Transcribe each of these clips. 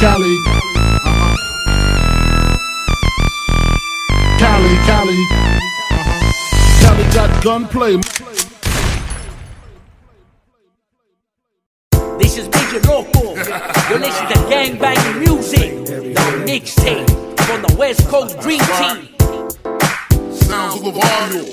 Cali. Cali, Cali. Cali got gunplay. This is Major Loco. You're listening to gangbanging music. The mixtape from the West Coast Dream Team. Sounds of the volume.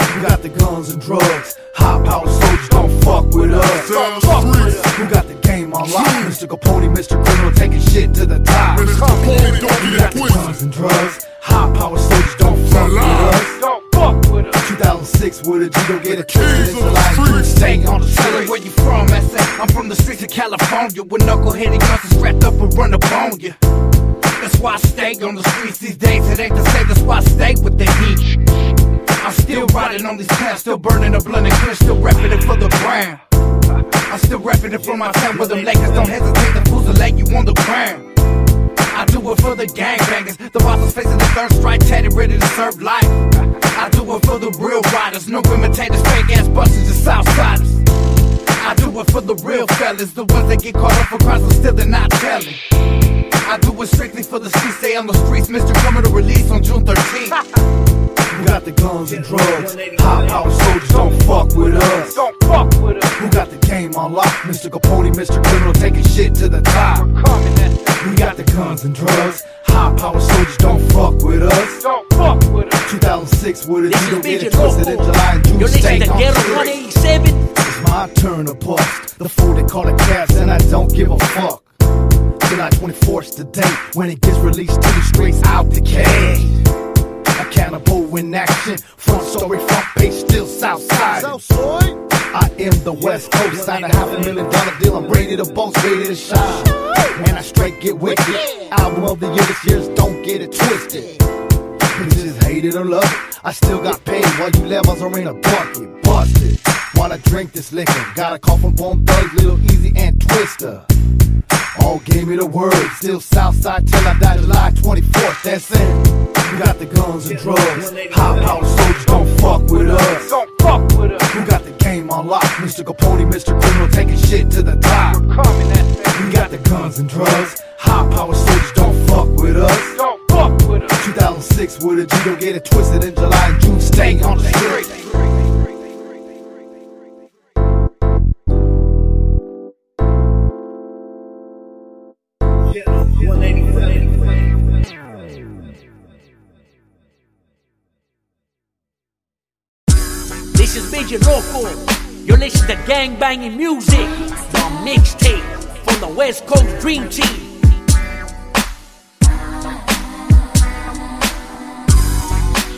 Who got the guns and drugs? High power soldiers don't fuck with us. Sound streets. Who got the game on lock? Mr. Capone, Mr. Criminal, taking shit to the top. Mr. Capone, don't Who get got the guns and drugs? High power soldiers don't fuck with Alive. us. Don't fuck with us. 2006 with a G, don't get it twisted. It's a the lie. streets. Stay on the Tell street. where you from, SA. I'm from the streets of California with knuckleheaded guns strapped up and run up on you. That's why I stay on the streets these days. It ain't to say that's why I stay with the heat. I'm still riding on these paths, still burning the blunt it for my town where them Lakers don't hesitate to fusilate you on the ground. I do it for the gangbangers, the bosses facing the third strike, tatted, ready to serve life. I do it for the real riders, no imitators, fake ass busters, and southsiders. I do it for the real fellas, the ones that get caught up for crimes but still they're not telling. I do it strictly for the streets, stay on the streets, Mr. Criminal release on June 13th. Who got the guns and drugs? High power got the game on lock? Mr. Capone, Mr. Criminal, taking shit to the top. We got the guns and drugs. High power soldiers don't fuck with us. Don't fuck with us. 2006 with G, is don't get Major it twisted in July and June. You're listening Stay to on the Ghetto street. 187. It's my turn to bust. The fool they call it cash, and I don't give a fuck. July 24th the date when it gets released to the streets out the cage. Accountable in action, front story, front page, still south side. I am the West Coast, signed a half a million dollar deal. I'm ready to boast, ready to shine. And I straight get wicked. Album of the year this year's Don't Get It Twisted. Bitches hate it or love it. I still got paid while you levels are in a bucket. Busted. While I drink this liquor. Got a call from Bone Thugs, Little Easy and Twista. All gave me the word. Still Southside till I die July 24th. That's it. We got the guns and drugs. High power soldiers don't fuck with us. Don't fuck with us. Who got the game on lock? Mr. Capone, Mr. Criminal, taking shit to the top. We're coming at We got the guns and drugs. High power soldiers don't fuck with us. Don't fuck with us. 2006 with a G, don't get it twisted in July and June. Stay on the street. This is Major Loco. You're listening to gang banging music. The mixtape from the West Coast Dream Team.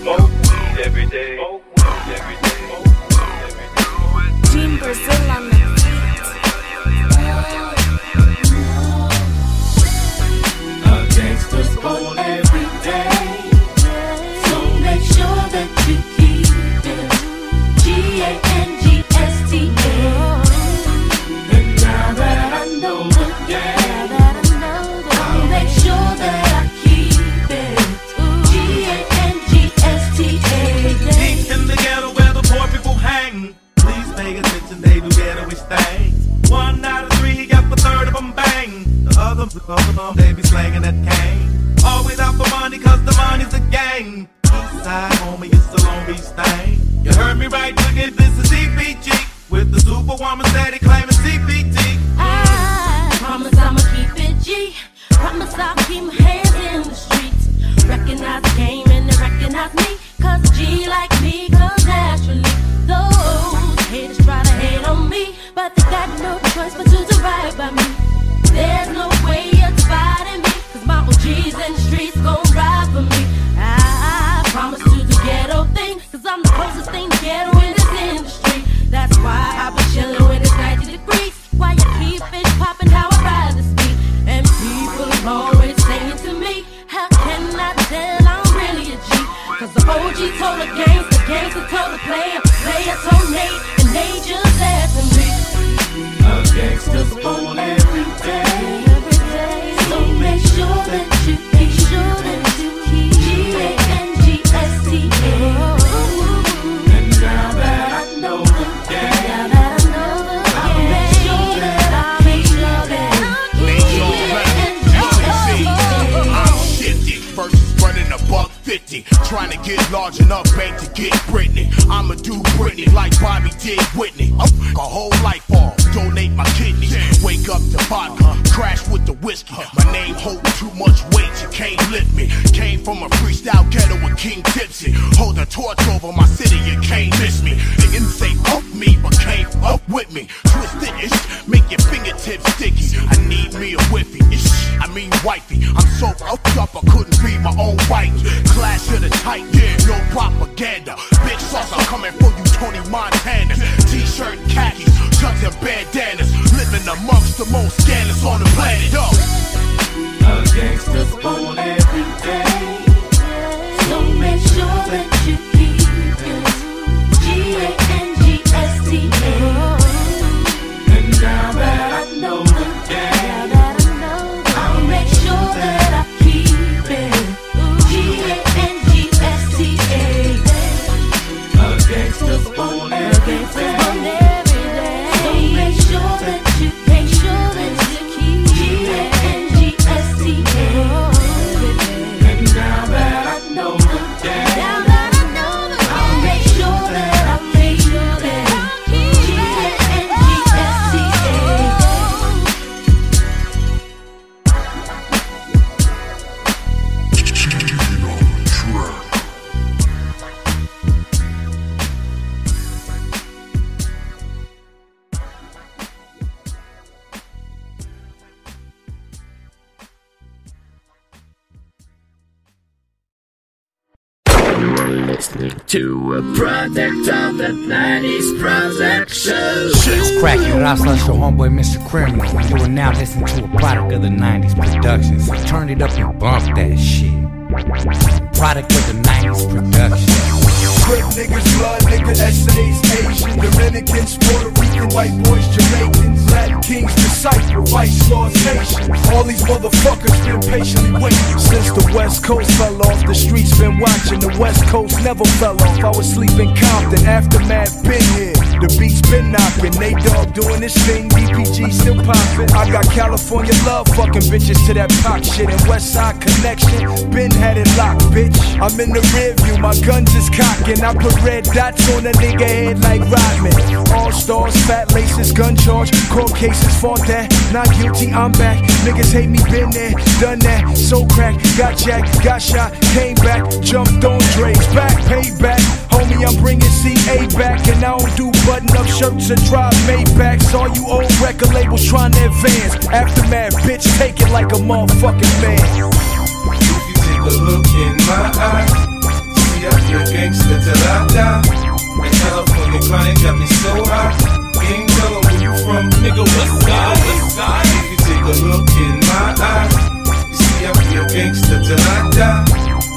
Smoke weed every day. Smoke weed every day. Team Brazil attention, they do better ghettoish things. One out of three got the third of them bang. The other, the other them, they be slanging that cane. Always out for money, cause the money's game. East side, homie, it's the Long Beach thing. You heard me right, look at this is CPG. With the superwoman steady claiming CPT. I promise I'ma keep it G. Promise I'll keep my hands in the streets. Recognize the game and they recognize me. Cause a G like me comes naturally. Told Whitney. Trying to get large enough bank to get Britney. I'ma do Britney like Bobby did Whitney. Oh, I'm a whole life off, donate my kidneys. Wake up to vodka, uh-huh. crash with the whiskey. My name holding too much weight, you can't lift me. Came from a freestyle ghetto with King Tipsy. Hold a torch over my city, you can't miss me. Niggas say fuck me, but can't fuck with me. Twisted ish, make your fingertips sticky. I need me a whiffy, ish. I mean wifey. I'm so fucked up, I couldn't be my own wife. Of the tight, yeah, no propaganda. Bitch, sauce, I'm coming for you, Tony Montana. T-shirt, khakis, guns and bandanas. Living amongst the most scandalous on the planet, yo. A gangster's to a product of the 90s production. It's cracking slash your homeboy Mr. Criminal. You are now listening to a product of the 90s productions. Turn it up and bump that shit. Product of the 90s production. Crip niggas, blood nigga, essays, Asian, Dominicans, Puerto Rican, white boys, Jamaicans, Latin kings, disciple, vice lords, Haitians. All these motherfuckers been patiently waiting. Since the West Coast fell off, the streets been watching. The West Coast never fell off. I was sleeping Compton, aftermath been here. The beats been knocking, they dog doing this thing, DPG still popping. I got California love, fucking bitches to that pop shit. And West Side connection, been had it locked, bitch. I'm in the rear view, my guns just cocking. I put red dots on a nigga head like Rodman. All stars, fat laces, gun charge, court cases, fought that. Not guilty, I'm back. Niggas hate me, been there, done that. So cracked, got jacked, got shot, came back, jumped on Dre's back, payback. Homie, I'm bringing CA back, and I don't do button up shirts or drive Maybachs. All you old record labels trying to advance. Aftermath, bitch, take it like a motherfucking man. A look in my eye, see I feel gangster till I die. And California chronic got me so high. We ain't telling where you from, nigga. West side, west side. If you take a look in my eye, you see I feel gangster till I die.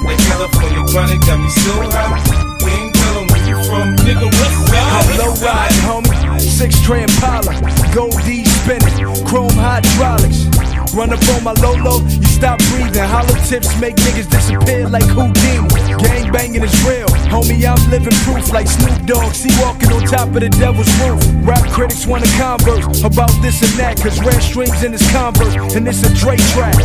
And California chronic got me so high. Ain't telling where you from, nigga. West side. Low riding, homie. Six tray Impala, gold D spinning, chrome hydraulics. Run up on my Lolo, you stop breathing. Hollow tips make niggas disappear like Houdini. Gang banging is real, homie. I'm living proof like Snoop Dogg. See walking on top of the devil's roof. Rap critics wanna converse about this and that, cause red strings in this converse, and it's a Dre track.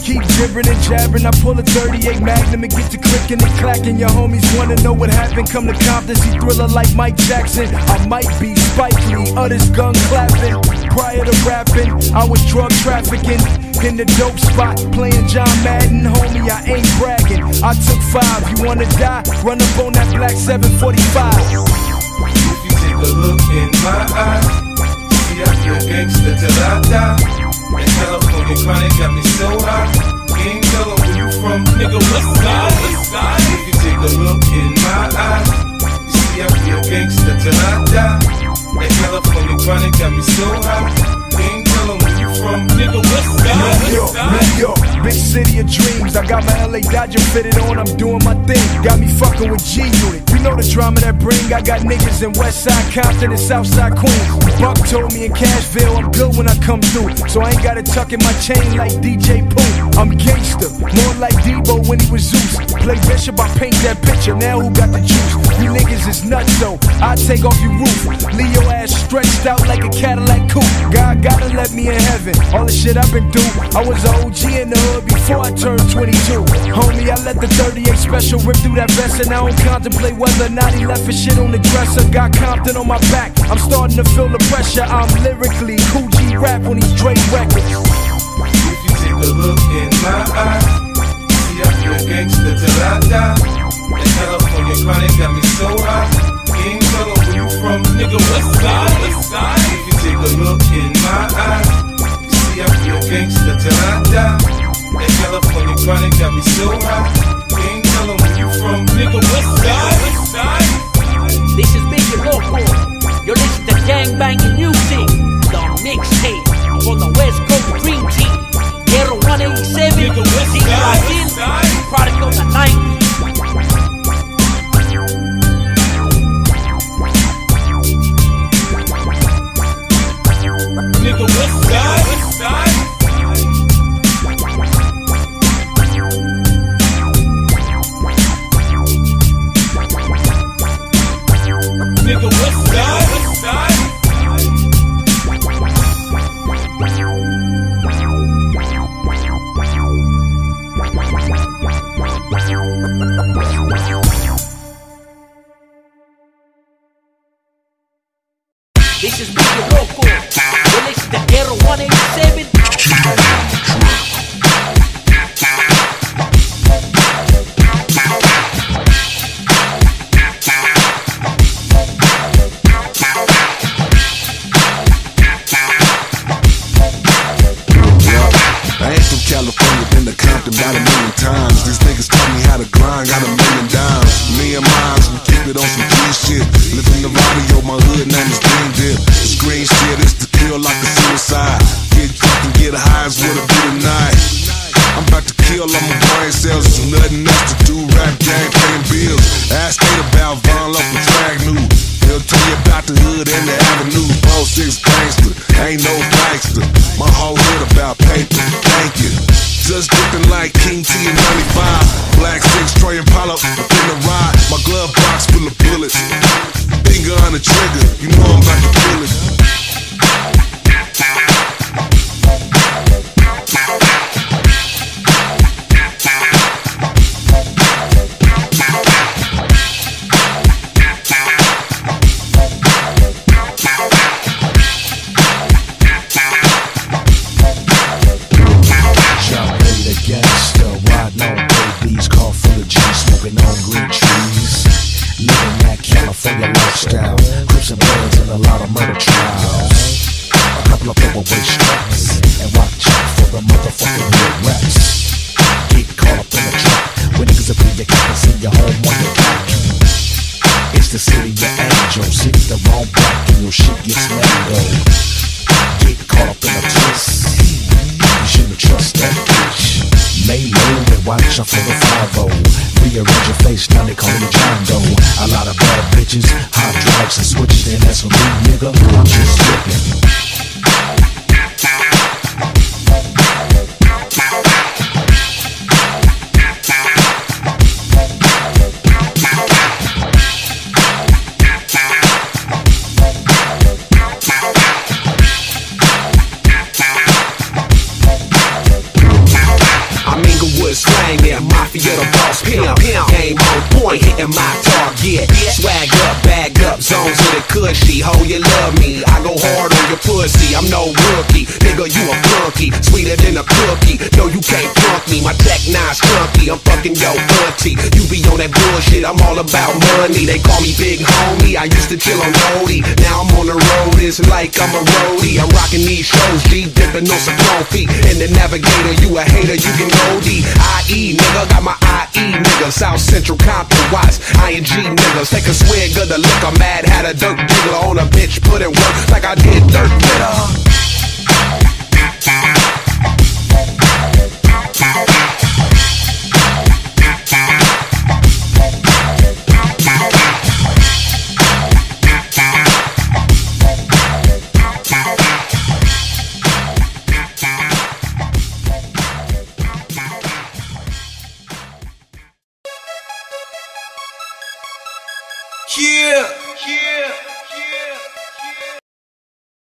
Keep gibbering and jabbering. I pull a 38 Magnum and get to clicking and clacking. Your homies wanna know what happened. Come to Compton, see thriller like Mike Jackson. I might be Spike Lee, others gun clapping. Prior to rapping, I was drug trafficking. In the dope spot, playing John Madden, homie, I ain't bragging. I took five, you wanna die? Run up on that black 745. If you take a look in my eyes, see I feel gangster till I die. And California chronic got me so high. Ain't telling where you from, nigga. West Me so high. Ain't telling where you from, nigga. West side, New York. New York, big city of dreams. I got my LA Dodger fitted on, I'm doing my thing. Got me fucking with G Unit. You know the drama that bring. I got niggas in West Side Compton and South Side Queens. Buck told me in Cashville I'm good when I come through. So I ain't gotta tuck in my chain like DJ Pooh. I'm more like Deebo when he was Zeus. Play Bishop, I paint that picture. Now who got the juice? You niggas is nuts, though. I take off your roof. Your ass stretched out like a Cadillac cool. God gotta let me in heaven. All the shit I've been through. I was a OG in the hood before I turned 22. Homie, I let the 38 special rip through that vest, and I don't contemplate whether or not he left his shit on the dresser. Got Compton on my back. I'm starting to feel the pressure. I'm lyrically Kool G Rap on these Drake records. Die. And California chronic got me so high. King 'em where you from, nigga, west side, west side. If you take a look in my eyes, you see I feel gangster till I die. And California chronic got me so high. King 'em where you from, nigga, west side, west side. This is Big Loco. You're listening to Gang Banging Music, the mixtape your home. It's the city of angels, hit the wrong block and your shit gets mango. Get caught up in a twist. You shouldn't trust that bitch. Lay low and watch out for the 5 Rearrange your face, now they call me John Doe. A lot of bad bitches, hot drugs and switches, and that's for me, nigga. I'm just flipping. No, you can't punk me. My tech nine's clunky. I'm fucking yo auntie. You be on that bullshit. I'm all about money. They call me big homie. I used to chill on roadie. Now I'm on the road. It's like I'm a roadie. I'm rocking these shows. G dipping on some feet. And the navigator, you a hater. You can go D. IE, nigga. Got my IE, nigga. South Central Compton, Watts. ING, niggas. Take a swig of the liquor. Mad had a dirt jiggler on a bitch. Put it work like I did dirt with her.